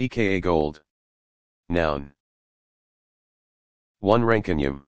EKA gold. Noun. 1 Rankinium.